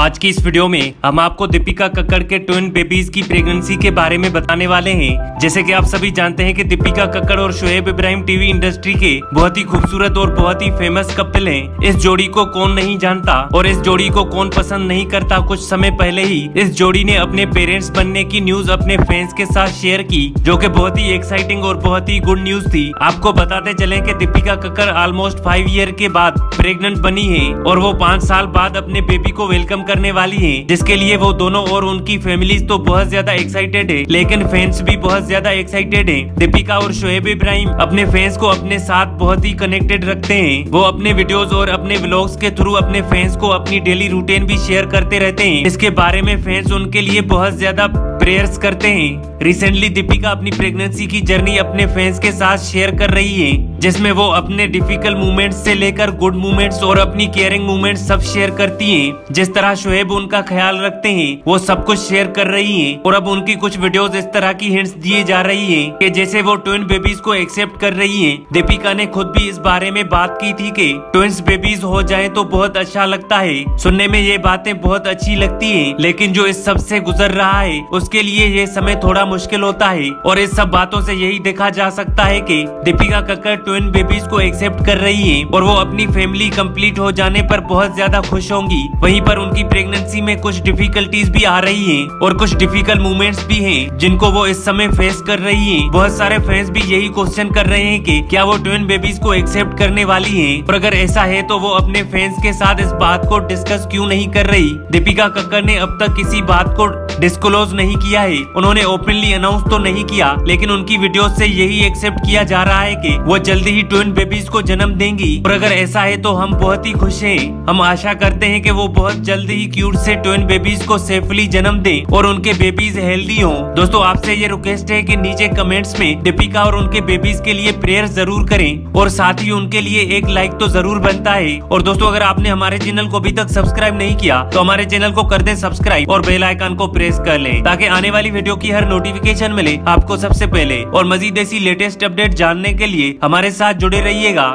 आज की इस वीडियो में हम आपको दीपिका कक्कड़ के ट्विन बेबीज की प्रेगनेंसी के बारे में बताने वाले हैं। जैसे कि आप सभी जानते हैं कि दीपिका कक्कड़ और शोएब इब्राहिम टीवी इंडस्ट्री के बहुत ही खूबसूरत और बहुत ही फ़ेमस कपल हैं। इस जोड़ी को कौन नहीं जानता और इस जोड़ी को कौन पसंद नहीं करता? कुछ समय पहले ही इस जोड़ी ने अपने पेरेंट्स बनने की न्यूज़ अपने फैंस के साथ शेयर की, जो की बहुत ही एक्साइटिंग और बहुत ही गुड न्यूज़ थी। आपको बताते चले की Dipika Kakar almost five year के बाद प्रेगनेंट बनी है और वो पाँच साल बाद अपने बेबी को वेलकम करने वाली है, जिसके लिए वो दोनों और उनकी फैमिली तो बहुत ज़्यादा एक्साइटेड है, लेकिन फैंस भी बहुत ज़्यादा एक्साइटेड है। दीपिका और शोएब इब्राहिम अपने फैंस को अपने साथ बहुत ही कनेक्टेड रखते हैं। वो अपने वीडियोस और अपने ब्लॉग्स के थ्रू अपने फैंस को अपनी डेली रूटीन भी शेयर करते रहते हैं। इसके बारे में फैंस उनके लिए बहुत ज़्यादा प्रेयर्स करते हैं। रिसेंटली दीपिका अपनी प्रेगनेंसी की जर्नी अपने फैंस के साथ शेयर कर रही है, जिसमें वो अपने डिफ़िकल्ट मूवमेंट्स से लेकर गुड मूवमेंट्स और अपनी केयरिंग मूवमेंट्स सब शेयर करती हैं। जिस तरह शोएब उनका ख्याल रखते हैं, वो सब कुछ शेयर कर रही हैं और अब उनकी कुछ वीडियोस इस तरह की हिंट्स दिए जा रही हैं कि जैसे वो ट्विन बेबीज को एक्सेप्ट कर रही हैं। दीपिका ने खुद भी इस बारे में बात की थी कि ट्विंस बेबीज हो जाए तो बहुत अच्छा लगता है। सुनने में ये बातें बहुत अच्छी लगती है, लेकिन जो इस सब गुजर रहा है, उसके लिए ये समय थोड़ा मुश्किल होता है और इस सब बातों से यही देखा जा सकता है कि दीपिका कक्कर ट्विन बेबीज को एक्सेप्ट कर रही है और वो अपनी फैमिली कंप्लीट हो जाने पर बहुत ज़्यादा खुश होंगी। वहीं पर उनकी प्रेगनेंसी में कुछ डिफिकल्टीज भी आ रही हैं और कुछ डिफ़िकल्ट मूवमेंट्स भी है जिनको वो इस समय फेस कर रही है। बहुत सारे फैंस भी यही क्वेश्चन कर रहे हैं की क्या वो ट्विन बेबीज को एक्सेप्ट करने वाली है? और अगर ऐसा है तो वो अपने फैंस के साथ इस बात को डिस्कस क्यूँ नहीं कर रही? दीपिका कक्कर ने अब तक किसी बात को डिस्कलोज नहीं किया है। उन्होंने ओपनली अनाउंस तो नहीं किया, लेकिन उनकी वीडियो से यही एक्सेप्ट किया जा रहा है कि वो जल्दी ही ट्विन बेबीज को जन्म देंगी। और अगर ऐसा है तो हम बहुत ही खुश हैं। हम आशा करते हैं कि वो बहुत जल्दी ही क्यूट से ट्विन बेबीज को सेफली जन्म दें और उनके बेबीज हेल्दी हों। दोस्तों, आपसे ये रिक्वेस्ट है कि नीचे कमेंट्स में दीपिका और उनके बेबीज के लिए प्रेयर ज़रूर करें और साथ ही उनके लिए एक लाइक तो ज़रूर बनता है। और दोस्तों, अगर आपने हमारे चैनल को अभी तक सब्सक्राइब नहीं किया तो हमारे चैनल को कर दे सब्सक्राइब और बेल आइकन को प्रेस कर लें ताकि आने वाली वीडियो की हर नोटिफिकेशन मिले आपको सबसे पहले। और मजीद ऐसी लेटेस्ट अपडेट जानने के लिए हमारे साथ जुड़े रहिएगा।